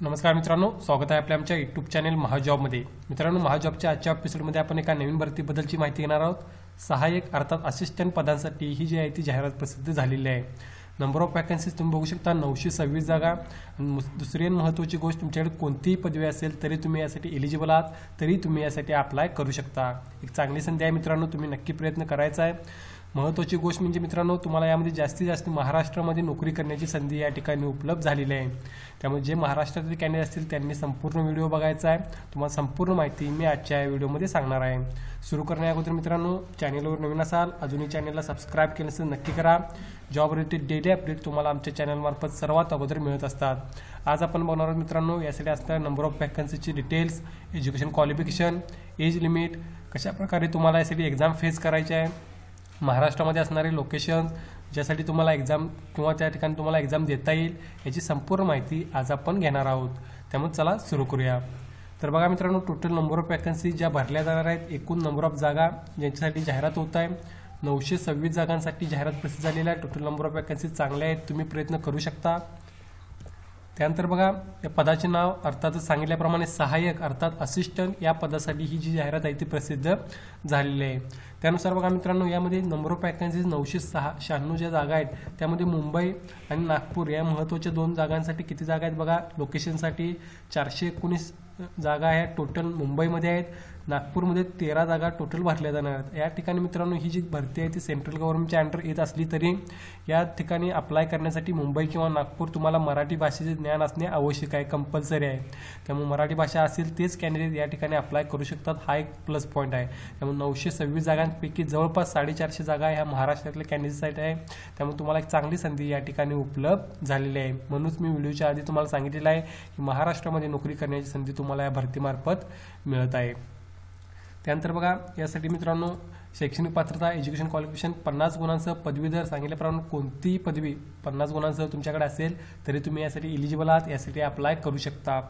नमस्कार मित्रांनो स्वागत आहे आपल्या आमच्या युट्यूब चॅनेल महाजॉबमध्ये. मित्रांनो महाजॉबच्या आजच्या एपिसोडमध्ये आपण एका नवीन भरतीबद्दलची माहिती घेणार आहोत. सहाय्यक अर्थात असिस्टंट पदांसाठी ही जी आहे ती जाहिरात प्रसिद्ध झालेली आहे. नंबर ऑफ वॅकन्सीज तुम्ही बघू शकता नऊशे सव्वीस जागा. दुसरी महत्त्वाची गोष्ट तुमच्याकडे कोणतीही पदवी असेल तरी तुम्ही यासाठी एलिजिबल आहात. तरी तुम्ही यासाठी अप्लाय करू शकता. एक चांगली संधी आहे मित्रांनो तुम्ही नक्की प्रयत्न करायचा आहे. महत्त्वाची गोष्ट म्हणजे मित्रांनो तुम्हाला यामध्ये जास्तीत जास्त महाराष्ट्रामध्ये नोकरी करण्याची संधी या ठिकाणी उपलब्ध झालेली आहे. त्यामुळे जे महाराष्ट्रातील कॅन्डिडेट असतील त्यांनी संपूर्ण व्हिडिओ बघायचा आहे. तुम्हाला संपूर्ण माहिती मी आजच्या या व्हिडिओमध्ये सांगणार आहे. सुरू करण्या अगोदर मित्रांनो चॅनलवर नवीन असाल अजूनही चॅनलला सबस्क्राईब केलं असेल नक्की करा. जॉब रिलेटेड डेली अपडेट तुम्हाला आमच्या चॅनलमार्फत सर्वात अगोदर मिळत असतात. आज आपण बघणार आहोत मित्रांनो यासाठी असणाऱ्या number of वॅकन्सीची details education qualification age limit कशा प्रकारे तुम्हाला यासाठी एक्झाम फेस करायची आहे. महाराष्ट्रामध्ये असणारे लोकेशन ज्यासाठी तुम्हाला एक्झाम किंवा त्या ठिकाणी तुम्हाला एक्झाम देता येईल याची संपूर्ण माहिती आज आपण घेणार आहोत. त्यामुळे चला सुरू करूया. तर बघा मित्रांनो टोटल नंबर ऑफ वॅकन्सी ज्या भरल्या जाणार आहेत एकूण नंबर ऑफ जागा ज्यांच्यासाठी जाहिरात होत आहे नऊशे सव्वीस जागांसाठी जाहिरात प्रसिद्ध झालेल्या आहे टोटल नंबर ऑफ वॅकन्सी चांगल्या आहेत तुम्ही प्रयत्न करू शकता. त्यानंतर बघा या पदाचे नाव अर्थातच सांगितल्याप्रमाणे सहाय्यक अर्थात असिस्टंट या पदासाठी ही जी जाहिरात आहे ती प्रसिद्ध झालेली आहे. त्यानुसार बघा मित्रांनो यामध्ये नंबर ऑफ वॅकन्सीज नऊशे सहा शहाण्णव ज्या जागा आहेत त्यामध्ये मुंबई आणि नागपूर या महत्त्वाच्या दोन जागांसाठी किती जागा आहेत बघा? लोकेशनसाठी चारशे एकोणीस जागा आहेत. टोटल मुंबईमध्ये आहेत. नागपूरमध्ये तेरा जागा टोटल भरल्या जाणार आहेत. या ठिकाणी मित्रांनो ही जी भरती आहे ती सेंट्रल गव्हर्नमेंटच्या अंडर येत असली तरी या ठिकाणी अप्लाय करण्यासाठी मुंबई किंवा नागपूर तुम्हाला मराठी भाषेचे ज्ञान असणे आवश्यक आहे कंपल्सरी आहे. त्यामुळे मराठी भाषा असेल तेच कॅन्डिडेट या ठिकाणी अप्लाय करू शकतात हा एक प्लस पॉईंट आहे. त्यामुळे नऊशे सव्वीस जागांपैकी जवळपास साडेचारशे जागा ह्या महाराष्ट्रातल्या कॅन्डिडेटसाठी आहे. त्यामुळे तुम्हाला एक चांगली संधी या ठिकाणी उपलब्ध झालेली आहे. म्हणूनच मी व्हिडिओच्या आधी तुम्हाला सांगितलेलं आहे की महाराष्ट्रामध्ये नोकरी करण्याची संधी तुम्हाला या भरतीमार्फत मिळत आहे. त्यानंतर बघा यासाठी मित्रांनो शैक्षणिक पात्रता एज्युकेशन क्वालिफिकेशन पन्नास गुणांसह पदवीधर सांगितल्याप्रमाणे कोणतीही पदवी पन्नास गुणांसह तुमच्याकडे असेल तरी तुम्ही यासाठी इलिजिबल आहात यासाठी अप्लाय करू शकता.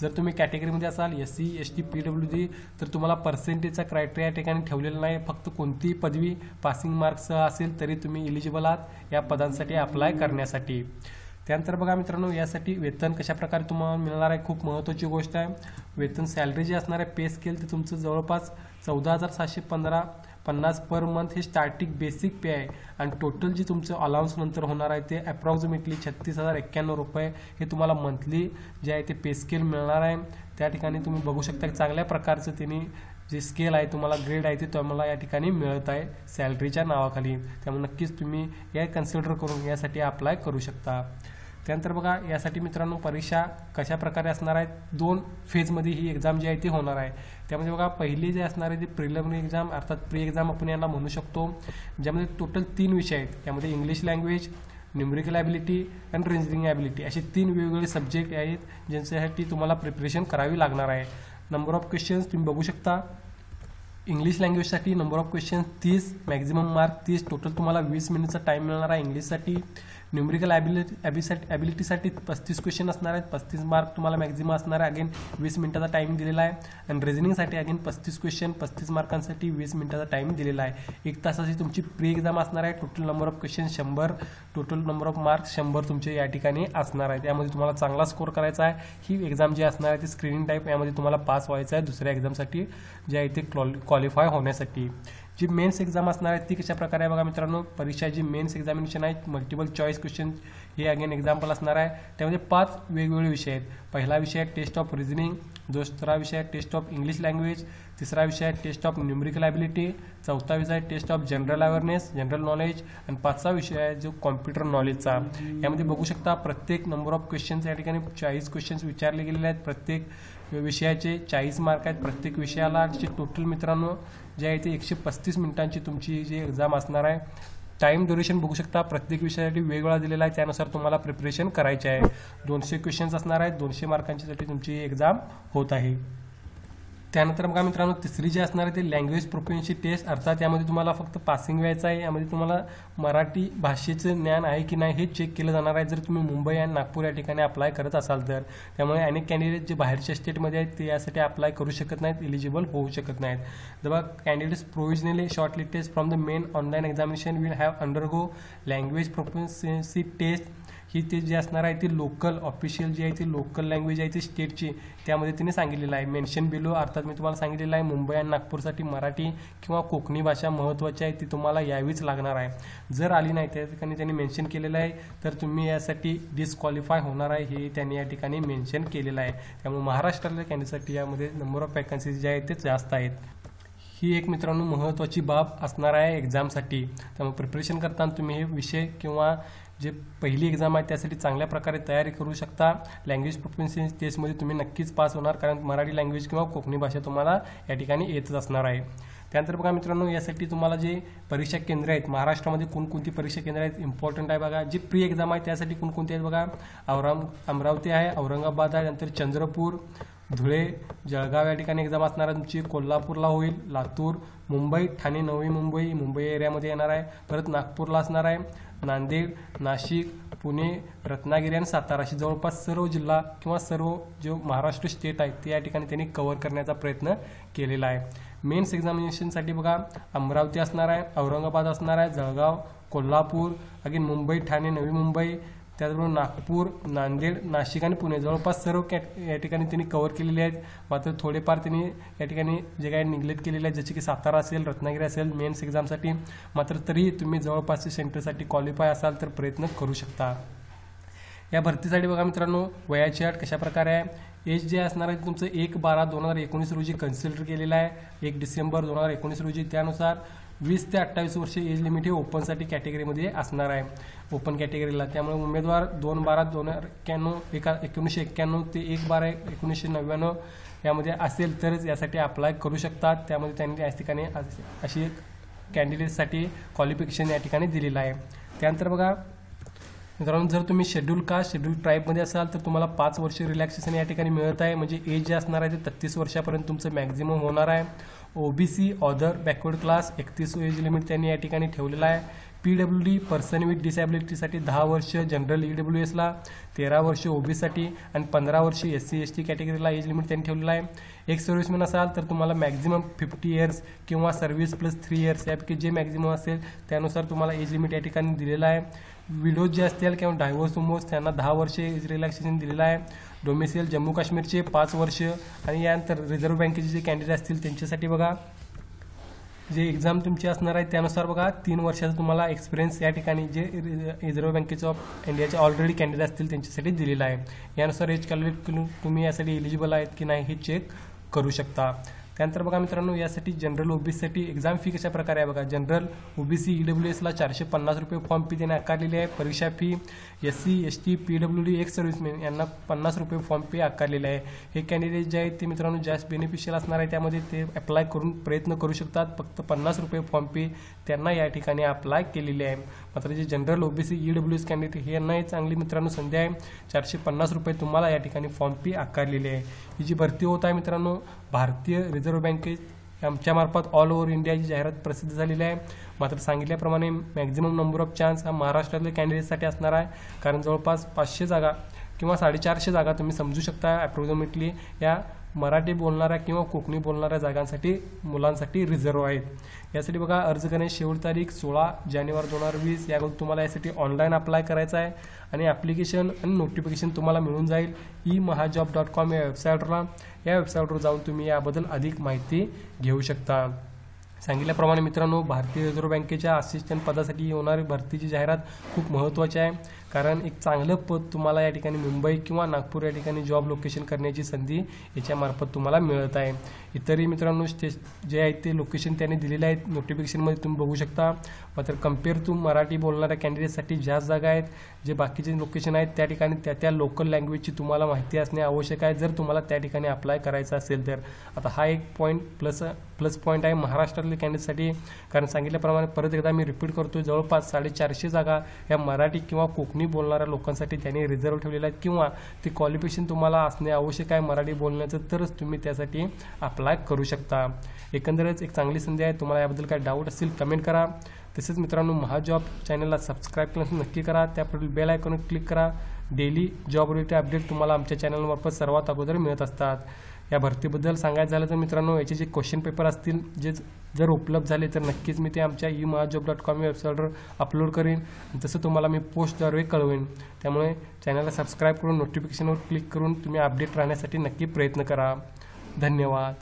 जर तुम्ही कॅटेगरीमध्ये असाल S C S T P W D तर तुम्हाला पर्सेंटेजचा क्रायटेरिया ठिकाणी ठेवलेला नाही फक्त कोणतीही पदवी पासिंग मार्क्ससह असेल तरी तुम्ही इलिजिबल आहात या पदांसाठी अप्लाय करण्यासाठी. त्यानंतर बघा मित्रांनो यासाठी वेतन कशाप्रकारे तुम्हाला मिळणार आहे खूप महत्त्वाची गोष्ट आहे. वेतन सॅलरी जी असणार आहे पे स्केल ते तुमचं जवळपास चौदा हजार सातशे पंधरा पन्नास पर मंथ हे स्टार्टिंग बेसिक पे आहे. आणि टोटल जी तुमचं अलाउन्स नंतर होणार आहे ते अप्रॉक्सिमेटली छत्तीस हजार एक्क्याण्णव रुपये हे तुम्हाला मंथली जे आहे ते पे स्केल मिळणार आहे. त्या ठिकाणी तुम्ही बघू शकता की चांगल्या प्रकारचं त्यांनी जे स्केल आहे तुम्हाला ग्रेड आहे ते तुम्हाला या ठिकाणी मिळत आहे सॅलरीच्या नावाखाली. त्यामुळे नक्कीच तुम्ही या कन्सिडर करून यासाठी अप्लाय करू शकता. त्यानंतर बघा यासाठी मित्रांनो परीक्षा कशा प्रकारे असणार आहेत? दोन फेजमध्ये ही एक्झाम जी आहे ती होणार आहे. त्यामध्ये बघा पहिली जे असणार आहे ती प्रिलिमिनरी एक्झाम अर्थात प्री एक्झाम आपण यांना म्हणू शकतो. ज्यामध्ये टोटल तीन विषय आहेत. यामध्ये English language numerical ability and reasoning ability असे तीन वेगवेगळे सब्जेक्ट आहेत ज्यांच्यासाठी तुम्हाला प्रिपरेशन करावी लागणार आहे. नंबर ऑफ क्वेश्चन्स तुम्ही बघू शकता. इंग्लिश लँग्वेजसाठी नंबर ऑफ क्वेश्चन तीस मॅक्झिमम मार्क तीस. टोटल तुम्हाला वीस मिनिटचा टाईम मिळणार आहे इंग्लिशसाठी न्युमरिकल ॲबिलिटी ॲबिसाठी ॲबिलिटीसाठी पस्तीस क्वेश्चन असणार आहेत. पस्तीस मार्क तुम्हाला मॅक्झिमम असणार आहे. अगेन वीस मिनिटाचा टाईम दिलेला आहे. आणि रिझनिंगसाठी अगेन पस्तीस क्वेश्चन पस्तीस मार्कांसाठी वीस मिनिटाचा टाईम दिलेला आहे. एक तासाची तुमची प्री एक्झाम असणार आहे. टोटल नंबर ऑफ क्वेश्चन शंभर टोटल नंबर ऑफ मार्क्स शंभर तुमचे या ठिकाणी असणार आहे त्यामध्ये तुम्हाला चांगला स्कोर करायचा आहे. ही एक्झाम जी असणार आहे ती स्क्रीनिंग टाईप यामध्ये तुम्हाला पास व्हायचं आहे दुसऱ्या एक्झामसाठी जे आहे ते क्वालिफाय होण्यासाठी. जी मेन्स एक्झाम असणार आहे ती कशा प्रकारे आहे बघा मित्रांनो? परीक्षा जी मेन्स एक्झामिनेशन आहे मल्टिपल चॉईस क्वेश्चन हे अगेन एक्झाम्पल असणार आहे. त्यामध्ये पाच वेगवेगळे विषय आहेत. पहिला विषय आहे टेस्ट ऑफ रिझनिंग दुसरा विषय आहे टेस्ट ऑफ इंग्लिश लँग्वेज तिसरा विषय आहे टेस्ट ऑफ न्युमरिकल ॲबिलिटी चौथा विषय आहे test of general awareness general knowledge. आणि पाचवा विषय आहे जो कॉम्प्युटर नॉलेजचा. यामध्ये बघू शकता प्रत्येक नंबर ऑफ क्वेश्चन्स या ठिकाणी चाळीस क्वेश्चन्स विचारले गेलेले आहेत. प्रत्येक विषयाचे चाळीस मार्क आहेत प्रत्येक विषयाला. जे टोटल मित्रांनो जे आहे ते एकशे पस्तीस मिनिटांची तुमची जी एक्झाम असणार आहे टाईम ड्युरेशन बघू शकता. प्रत्येक विषयासाठी वेगवेगळा दिलेला आहे. त्यानुसार तुम्हाला प्रिपरेशन करायचे आहे. दोनशे क्वेश्चन्स असणार आहेत. दोनशे मार्कांच्यासाठी तुमची एक्झाम होत आहे. त्यानंतर बघा मित्रांनो तिसरी जी असणार आहे ते लँग्वेज प्रोफिशियन्सी टेस्ट अर्थात यामध्ये तुम्हाला फक्त पासिंग व्हायचं आहे. यामध्ये तुम्हाला मराठी भाषेचं ज्ञान आहे की नाही हे चेक केलं जाणार आहे. जर तुम्ही मुंबई आणि नागपूर या ठिकाणी अप्लाय करत असाल तर. त्यामुळे अनेक कॅन्डिडेट जे बाहेरच्या स्टेटमध्ये आहेत ते यासाठी अप्लाय करू शकत नाहीत इलिजिबल होऊ शकत नाहीत. जेव्हा candidates provisionally short listed from the main online examination will have undergo language proficiency test ही ते जे असणार आहे ती लोकल ऑफिशियल जी आहे ती लोकल लँग्वेज आहे ती स्टेटची त्यामध्ये तिने सांगितलेलं आहे. मेन्शन बिलो अर्थात मी तुम्हाला सांगितलेलं आहे मुंबई आणि नागपूरसाठी मराठी किंवा कोकणी भाषा महत्त्वाची आहे ती तुम्हाला यावीच लागणार आहे. जर आली नाही त्या ठिकाणी त्यांनी मेन्शन केलेलं आहे तर तुम्ही यासाठी डिस्क्वालिफाय होणार आहे हे त्यांनी या ठिकाणी मेन्शन केलेलं आहे. त्यामुळे महाराष्ट्रातल्या कॅन्डिडेटसाठी यामध्ये नंबर ऑफ वॅकन्सीज जे आहेत ते जास्त आहेत. ही एक मित्रांनो महत्त्वाची बाब असणार आहे एक्झामसाठी त्यामुळे प्रिपरेशन करताना तुम्ही हे विषय किंवा जे पहिली एक्झाम आहे त्यासाठी चांगल्या प्रकारे तयारी करू शकता. लँग्वेज प्रोफिन्सी टेस्टमध्ये तुम्ही नक्कीच पास होणार कारण मराठी लँग्वेज किंवा कोकणी भाषा तुम्हाला या ठिकाणी येतच असणार आहे. त्यानंतर बघा मित्रांनो यासाठी तुम्हाला जे परीक्षा केंद्र आहेत महाराष्ट्रामध्ये कोणकोणती परीक्षा केंद्र आहेत इम्पॉर्टंट आहे बघा. जी प्री एक्झाम आहे त्यासाठी कोणकोणती आहेत बघा? औरंग अमरावती आहे औरंगाबाद आहे नंतर चंद्रपूर धुळे जळगाव या ठिकाणी एक्झाम असणार आहे तुमची. कोल्हापूरला होईल लातूर मुंबई ठाणे नवी मुंबई. मुंबई एरियामध्ये येणार आहे. परत नागपूरला असणार आहे. नांदेड नाशिक पुणे रत्नागिरी आणि सातारा अशी जवळपास सर्व जिल्हा किंवा सर्व जो महाराष्ट्र स्टेट आहे ते या ठिकाणी त्यांनी कव्हर करण्याचा प्रयत्न केलेला आहे. मेन्स एक्झामिनेशनसाठी बघा अमरावती असणार आहे औरंगाबाद असणार आहे जळगाव कोल्हापूर अगेन मुंबई ठाणे नवी मुंबई त्याचबरोबर नागपूर नांदेड नाशिक आणि पुणे. जवळपास सर्व कॅट या ठिकाणी त्यांनी कव्हर केलेले आहेत. मात्र थोडेफार त्यांनी या ठिकाणी जे काही निग्लेक्ट केलेले आहेत जसे की सातारा असेल रत्नागिरी असेल मेन्स एक्झामसाठी मात्र तरी तुम्ही जवळपासच्या सेंटरसाठी क्वालिफाय असाल तर प्रयत्न करू शकता. या भरतीसाठी बघा मित्रांनो वयाची अट कशाप्रकारे आहे? एज जे असणार आहे तुमचं एक बारा दोन हजार एकोणीस रोजी कन्सिडर केलेलं आहे. एक डिसेंबर दोन हजार एकोणीस रोजी. त्यानुसार वीस ते अठ्ठावीस वर्ष एज लिमिट हे ओपनसाठी कॅटेगरीमध्ये असणार आहे. ओपन कॅटेगरीला त्यामुळे उमेदवार दोन बारा दोन एक्क्याण्णव एका एकोणीसशे एक्क्याण्णव ते एक बारा एकोणीसशे नव्याण्णव यामध्ये असेल तरच यासाठी अप्लाय करू शकतात. त्यामध्ये त्यांनी या ठिकाणी अशी कॅन्डिडेटसाठी क्वालिफिकेशन या ठिकाणी दिलेलं आहे. त्यानंतर बघा मित्रांनो जर तुम्ही शेड्यूल कास्ट शेड्यूल ट्राईबमध्ये असाल तर तुम्हाला पाच वर्ष रिलॅक्सेशन या ठिकाणी मिळत आहे. म्हणजे एज जे असणार आहे ते तत्तीस वर्षापर्यंत तुमचं मॅक्झिमम होणार आहे. ओबीसी ऑदर बॅकवर्ड क्लास एकतीस एज लिमिट त्यांनी या ठिकाणी ठेवलेला आहे. P W D person with डिसॅबिलिटीसाठी दहा वर्ष जनरल ई डब्ल्यू एसला तेरा वर्ष ओबीसीसाठी आणि पंधरा वर्ष एस सी एस टी कॅटेगरीला एज लिमिट त्यांनी ठेवलेलं आहे. एक सर्व्हिसमॅन असाल तर तुम्हाला मॅक्झिमम फिफ्टी इयर्स किंवा सर्व्हिस प्लस थ्री इयर्स यापैकी जे मॅक्झिमम असेल त्यानुसार तुम्हाला एज लिमिट या ठिकाणी दिलेलं आहे. विडोज जे असतील किंवा डायव्हर्स उमोज त्यांना दहा वर्ष एज रिलॅक्सेशन दिलेलं आहे. डोमेसियल जम्मू काश्मीरचे पाच वर्ष आणि यानंतर रिझर्व्ह बँकेचे जे कॅन्डिडेट असतील त्यांच्यासाठी बघा. जे एक्झाम तुमची असणार आहे त्यानुसार बघा तीन वर्षाचा तुम्हाला एक्सपिरियन्स या ठिकाणी जे रिझर्व्ह बँकेचे ऑफ इंडियाचे ऑलरेडी कॅन्डिडेट असतील त्यांच्यासाठी दिलेला आहे. यानुसार एज कॅल्क्युलेट करून तुम्ही यासाठी एलिजिबल आहेत की नाही हे चेक करू शकता. त्यानंतर बघा मित्रांनो यासाठी जनरल ओबीसीसाठी एक्झाम फी कशा प्रकारे आहे बघा? जनरल ओबीसी ई डब्ल्यू एसला चारशे पन्नास रुपये फॉर्म फी त्याने आकारलेली आहे. परीक्षा fee S C S T P W D ex serviceman यांना पन्नास रुपये फॉर्म फी आकारलेले आहे. हे कॅन्डिडेट जे आहेत ते मित्रांनो जास्त बेनिफिशियल असणार आहे. त्यामध्ये ते अप्लाय करून प्रयत्न करू शकतात. फक्त पन्नास रुपये फॉर्म फी त्यांना या ठिकाणी अप्लाय केलेली आहे. मात्र जे general OBC E W S candidate हे यांनाही चांगली मित्रांनो संधी आहे. चारशे पन्नास रुपये तुम्हाला या ठिकाणी फॉर्म फी आकारलेली आहे. ही जी भरती होत आहे मित्रांनो भारतीय रिझर्व्ह बँके आमच्यामार्फत ऑल ओव्हर इंडियाची जाहिरात प्रसिद्ध झालेली आहे. मात्र सांगितल्याप्रमाणे मॅक्झिमम नंबर ऑफ चान्स हा महाराष्ट्रातल्या कॅन्डिडेटसाठी असणार आहे. कारण जवळपास पाचशे जागा किंवा साडेचारशे जागा तुम्ही समजू शकता अप्रोक्झिमेटली या मराठी बोलणाऱ्या किंवा कोकणी बोलणाऱ्या जागांसाठी मुलांसाठी रिझर्व आहेत. यासाठी बघा अर्ज करण्याची शेवट तारीख सोळा जानेवारी दोन हजार वीस. या तुम्हाला यासाठी ऑनलाईन अप्लाय करायचं आहे आणि ॲप्लिकेशन आणि नोटिफिकेशन तुम्हाला मिळून जाईल. ई महाजॉब डॉट कॉम या वेबसाईटला या वेबसाईटवर जाऊन तुम्ही याबद्दल अधिक माहिती घेऊ शकता. सांगितल्याप्रमाणे मित्रांनो भारतीय रिझर्व्ह बँकेच्या असिस्टंट पदासाठी होणारी भरतीची जाहिरात खूप महत्त्वाची आहे. कारण एक चांगलं पद तुम्हाला या ठिकाणी मुंबई किंवा नागपूर या ठिकाणी जॉब लोकेशन करण्याची संधी याच्यामार्फत तुम्हाला मिळत आहे. इतरही मित्रांनो स्टे जे आहेत ते लोकेशन त्यांनी दिलेले आहेत. नोटिफिकेशनमध्ये तुम्ही बघू शकता. मात्र कंपेअर टू मराठी बोलणाऱ्या कॅन्डिडेटसाठी जास्त जागा आहेत जे बाकीचे लोकेशन आहेत त्या ठिकाणी त्या त्या लोकल लँग्वेजची तुम्हाला माहिती असणे आवश्यक आहे. जर तुम्हाला त्या ठिकाणी अप्लाय करायचं असेल तर. आता हा एक पॉईंट प्लस प्लस पॉईंट आहे. महाराष्ट्रातले महाराष्ट्रातल्या कॅन्डिडेटसाठी कारण सांगितल्याप्रमाणे परत एकदा मी रिपीट करतो जवळपास साडेचारशे जागा या मराठी किंवा कोकणी बोलणाऱ्या लोकांसाठी त्यांनी रिझर्व ठेवलेल्या आहेत. किंवा ते क्वालिफिकेशन तुम्हाला असणे आवश्यक आहे मराठी बोलण्याचं तरच तुम्ही त्यासाठी अप्लाय करू शकता. एकंदरच एक चांगली संधी आहे. तुम्हाला याबद्दल काय डाऊट असेल कमेंट करा. तसेच मित्रांनो महाजॉब चॅनलला सबस्क्राईब केलं नक्की करा. त्यापुढील बेल आयकॉन क्लिक करा. डेली जॉब रिलेटेड अपडेट तुम्हाला आमच्या चॅनलमार्फत सर्वात अगोदर मिळत असतात. या भरतीबद्दल सांगायचं झालं तर मित्रांनो याचे जे क्वेश्चन पेपर असतील जे जर उपलब्ध झाले तर नक्कीच मी ते आमच्या ई महाजॉब डॉट कॉम वेबसाईटवर अपलोड करेन. तसं तुम्हाला मी पोस्टद्वारे कळवेन. त्यामुळे चॅनलला सबस्क्राईब करून नोटिफिकेशनवर क्लिक करून तुम्ही अपडेट राहण्यासाठी नक्की प्रयत्न करा. धन्यवाद.